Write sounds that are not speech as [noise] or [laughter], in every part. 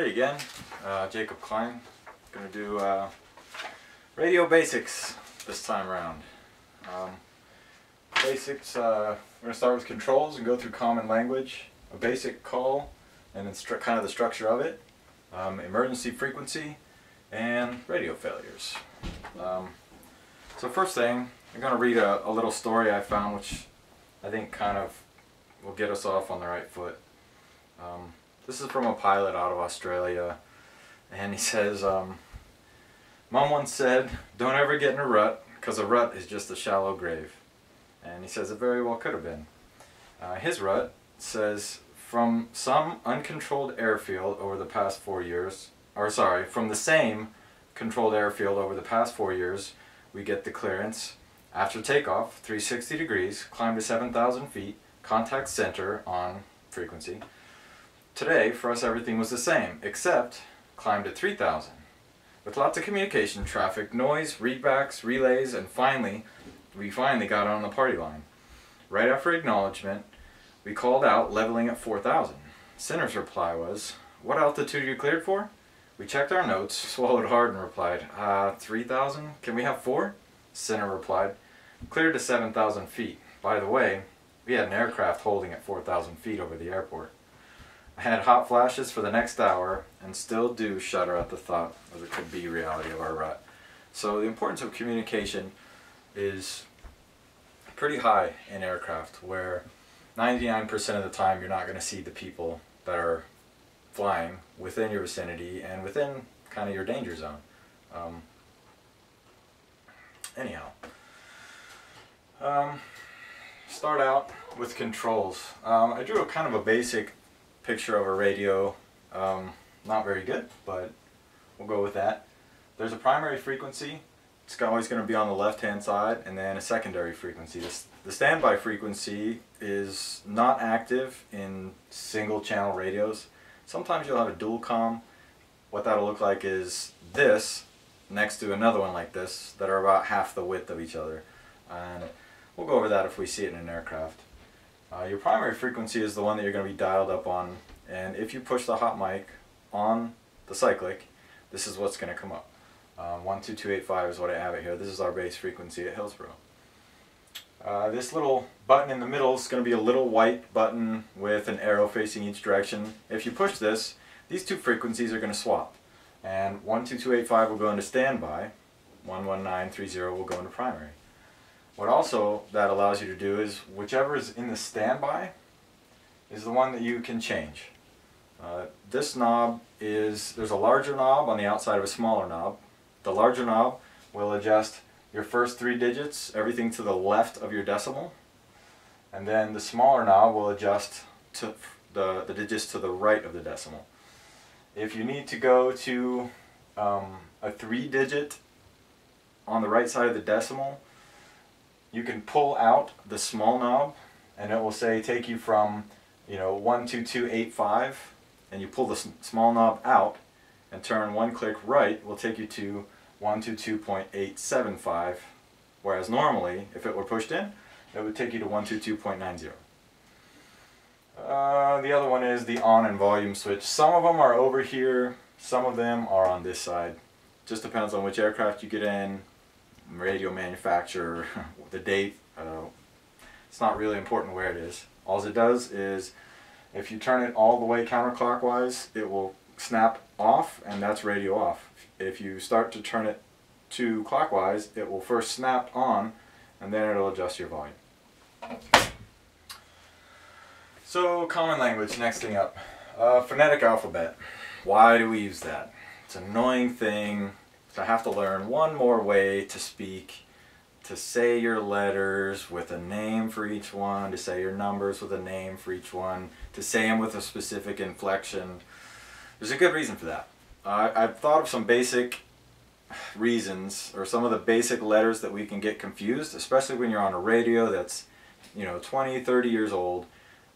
Hey again, uh, Jacob Cline. Gonna do uh, radio basics this time around. Um, basics, uh, we're gonna start with controls and go through common language, a basic call, and kind of the structure of it, um, emergency frequency, and radio failures. Um, so first thing, I'm gonna read a, a little story I found, which I think kind of will get us off on the right foot. Um, this is from a pilot out of Australia, and he says, um, Mom once said, don't ever get in a rut, because a rut is just a shallow grave. And he says it very well could have been. Uh, his rut says, from some uncontrolled airfield over the past four years, or sorry, from the same controlled airfield over the past four years, we get the clearance. After takeoff, 360 degrees, climb to 7,000 feet, contact center on frequency. Today, for us, everything was the same, except climb to 3,000. With lots of communication, traffic, noise, readbacks, relays, and finally, we finally got on the party line. Right after acknowledgement, we called out, leveling at 4,000. Center's reply was, What altitude you cleared for? We checked our notes, [laughs] swallowed hard, and replied, Uh, 3,000? Can we have four? Center replied, Cleared to 7,000 feet. By the way, we had an aircraft holding at 4,000 feet over the airport. I had hot flashes for the next hour and still do shudder at the thought of the could be reality of our rut. So the importance of communication is pretty high in aircraft where 99% of the time you're not going to see the people that are flying within your vicinity and within kind of your danger zone. Um, anyhow, um, start out with controls. Um, I drew a kind of a basic picture of a radio. Um, not very good, but we'll go with that. There's a primary frequency. It's always going to be on the left-hand side, and then a secondary frequency. This, the standby frequency is not active in single-channel radios. Sometimes you'll have a dual com. What that'll look like is this next to another one like this that are about half the width of each other. And we'll go over that if we see it in an aircraft. Uh, your primary frequency is the one that you're going to be dialed up on, and if you push the hot mic on the cyclic, this is what's going to come up. Um, 12285 is what I have it here. This is our base frequency at Hillsboro. Uh, this little button in the middle is going to be a little white button with an arrow facing each direction. If you push this, these two frequencies are going to swap. And 12285 will go into standby, 11930 will go into primary. What also that allows you to do is whichever is in the standby is the one that you can change. Uh, this knob is, there's a larger knob on the outside of a smaller knob. The larger knob will adjust your first three digits, everything to the left of your decimal. And then the smaller knob will adjust to the, the digits to the right of the decimal. If you need to go to um, a three digit on the right side of the decimal, you can pull out the small knob and it will say take you from you know 12285 and you pull the small knob out and turn one click right will take you to 122.875 whereas normally if it were pushed in it would take you to 122.90 uh, the other one is the on and volume switch. Some of them are over here some of them are on this side. Just depends on which aircraft you get in radio manufacturer, [laughs] the date. Uh, it's not really important where it is. All it does is if you turn it all the way counterclockwise, it will snap off and that's radio off. If you start to turn it to clockwise, it will first snap on and then it'll adjust your volume. So common language, next thing up. Uh, phonetic alphabet. Why do we use that? It's an annoying thing so I have to learn one more way to speak, to say your letters with a name for each one, to say your numbers with a name for each one, to say them with a specific inflection. There's a good reason for that. Uh, I've thought of some basic reasons or some of the basic letters that we can get confused, especially when you're on a radio that's, you know, 20, 30 years old.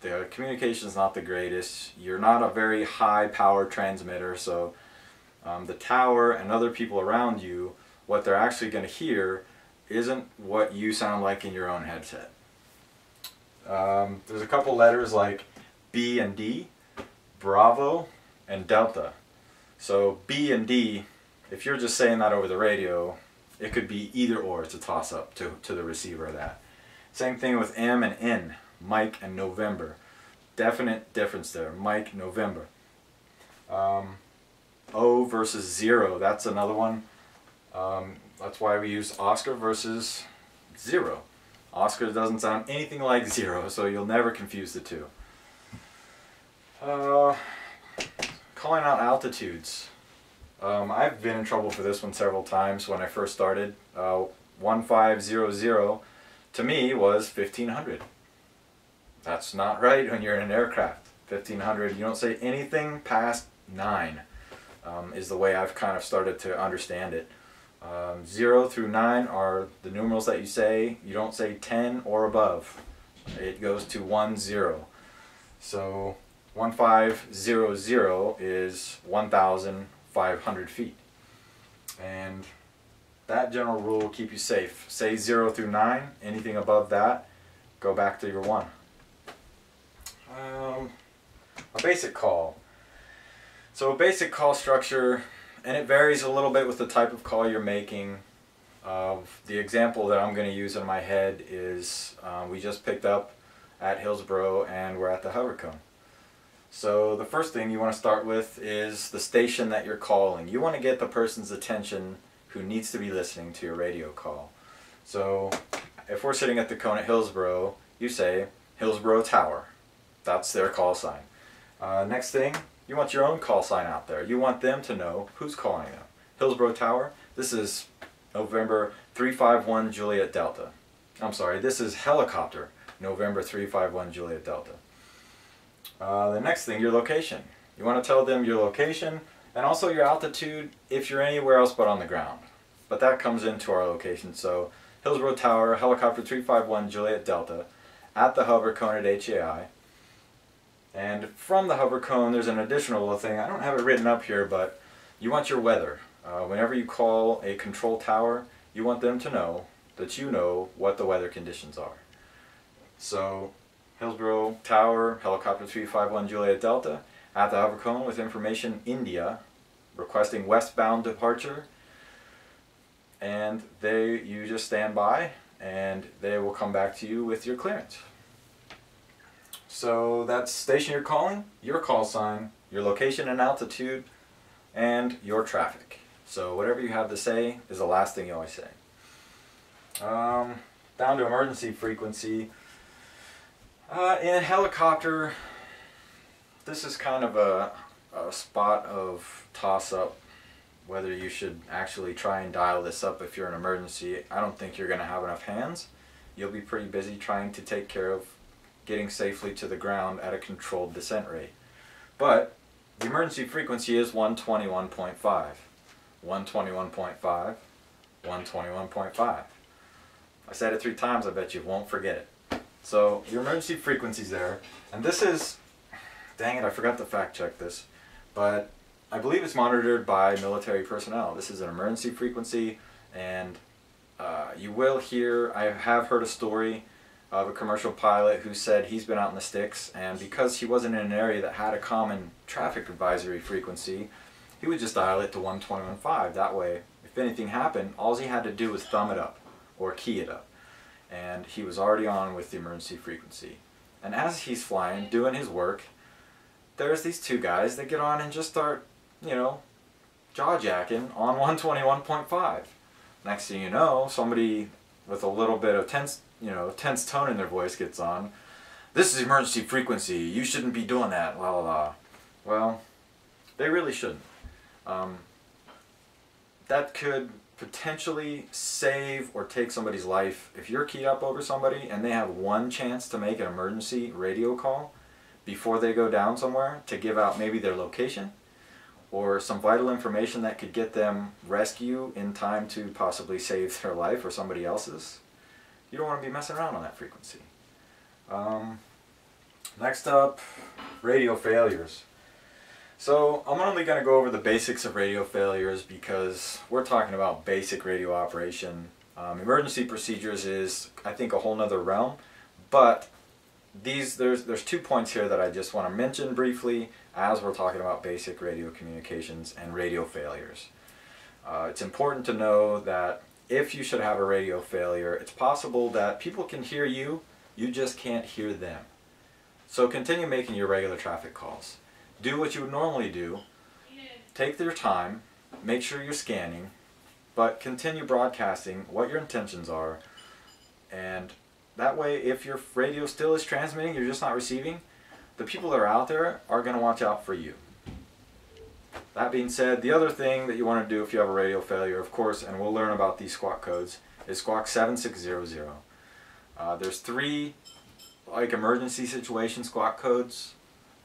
The communication is not the greatest. You're not a very high power transmitter, so um, the tower and other people around you, what they're actually going to hear isn't what you sound like in your own headset. Um, there's a couple letters like B and D, Bravo, and Delta. So B and D, if you're just saying that over the radio, it could be either or. It's a toss up to, to the receiver of that. Same thing with M and N, Mike and November. Definite difference there, Mike, November. Um, O versus zero, that's another one. Um, that's why we use Oscar versus zero. Oscar doesn't sound anything like zero, so you'll never confuse the two. Uh, calling out altitudes. Um, I've been in trouble for this one several times when I first started. Uh, 1500 to me was 1500. That's not right when you're in an aircraft. 1500, you don't say anything past 9 um, is the way I've kind of started to understand it. Um, 0 through 9 are the numerals that you say. You don't say 10 or above. It goes to 1, 0. So 1500 is 1,500 feet. And that general rule will keep you safe. Say 0 through 9, anything above that, go back to your 1. Um, a basic call. So a basic call structure, and it varies a little bit with the type of call you're making. Uh, the example that I'm going to use in my head is uh, we just picked up at Hillsboro and we're at the hover cone. So the first thing you want to start with is the station that you're calling. You want to get the person's attention who needs to be listening to your radio call. So if we're sitting at the cone at Hillsboro, you say Hillsboro Tower. That's their call sign. Uh, next thing, you want your own call sign out there. You want them to know who's calling them. Hillsboro Tower, this is November 351 Juliet Delta. I'm sorry, this is helicopter, November 351 Juliet Delta. Uh, the next thing, your location. You want to tell them your location and also your altitude if you're anywhere else but on the ground. But that comes into our location. So Hillsboro Tower, helicopter 351 Juliet Delta, at the hover cone at HAI. And from the hover cone, there's an additional little thing. I don't have it written up here, but you want your weather. Uh, whenever you call a control tower, you want them to know that you know what the weather conditions are. So Hillsboro Tower, helicopter 351 Juliet Delta, at the hover cone with information India, requesting westbound departure. And they, you just stand by and they will come back to you with your clearance. So that's station you're calling, your call sign, your location and altitude, and your traffic. So whatever you have to say is the last thing you always say. Um, down to emergency frequency. Uh, in a helicopter, this is kind of a, a spot of toss-up whether you should actually try and dial this up if you're an emergency. I don't think you're going to have enough hands. You'll be pretty busy trying to take care of getting safely to the ground at a controlled descent rate. But the emergency frequency is 121.5. 121.5, 121.5. I said it three times, I bet you won't forget it. So your emergency frequency's there, and this is, dang it, I forgot to fact check this, but I believe it's monitored by military personnel. This is an emergency frequency, and uh, you will hear, I have heard a story of a commercial pilot who said he's been out in the sticks and because he wasn't in an area that had a common traffic advisory frequency, he would just dial it to 121.5. That way, if anything happened, all he had to do was thumb it up or key it up. And he was already on with the emergency frequency. And as he's flying, doing his work, there's these two guys that get on and just start, you know, jaw jacking on [laughs] 121.5. Next thing you know, somebody with a little bit of tense you know, tense tone in their voice gets on. This is emergency frequency. You shouldn't be doing that. La la la. Well, they really shouldn't. Um, that could potentially save or take somebody's life. If you're keyed up over somebody and they have one chance to make an emergency radio call before they go down somewhere to give out maybe their location or some vital information that could get them rescue in time to possibly save [laughs] their life or somebody else's, you don't want to be messing around on that frequency. Um, next up, radio failures. So I'm only going to go over the basics of radio failures because we're talking about basic radio operation. Um, emergency procedures is, I think, a whole nother realm, but these there's there's two points here that I just want to mention briefly as we're talking about basic radio communications and radio failures. Uh, it's important to know that if you should have a radio failure, it's possible that people can hear you, you just can't hear them. So continue making your regular traffic calls. Do what you would normally do. Take your time, make sure you're scanning, but continue broadcasting what your intentions are and that way, if your radio still is transmitting, you're just not receiving, the people that are out there are going to watch out for you. That being said, the other thing that you want to do if you have a radio failure, of course, and we'll learn about these squawk codes, is squawk 7600. Uh, there's three like emergency situation squawk codes,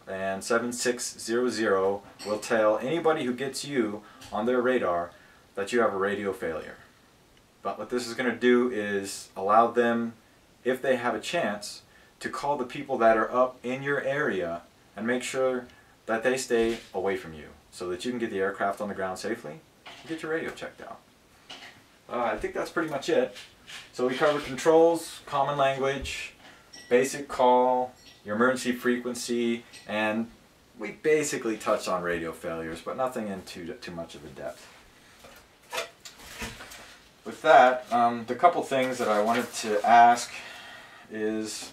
and 7600 will tell anybody who gets you on their radar that you have a radio failure. But what this is going to do is allow them if they have a chance, to call the people that are up in your area and make sure that they stay away from you so that you can get the aircraft on the ground safely and get your radio checked out. Uh, I think that's pretty much it. So we covered controls, common language, basic call, your emergency frequency, and we basically touched on radio failures, but nothing in too, too much of a depth with that, um, the couple things that I wanted to ask is,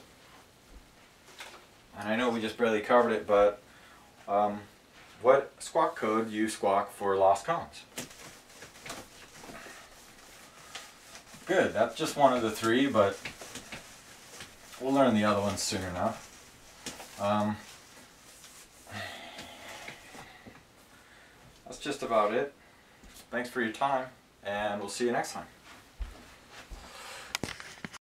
and I know we just barely covered it, but um, what squawk code you squawk for lost comms? Good, that's just one of the three, but we'll learn the other ones soon enough. Um, [sighs] that's just about it. Thanks for your time, and we'll see you next time.